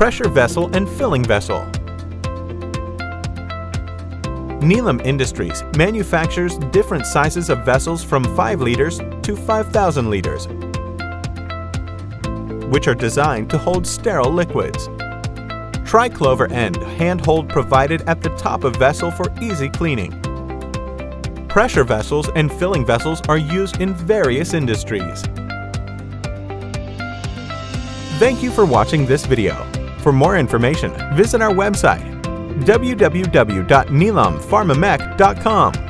pressure vessel and filling vessel. Neelam Industries manufactures different sizes of vessels from 5 liters to 5,000 liters, which are designed to hold sterile liquids. Tri-clover end handhold provided at the top of vessel for easy cleaning. Pressure vessels and filling vessels are used in various industries. Thank you for watching this video. For more information, visit our website www.neelampharmamech.com.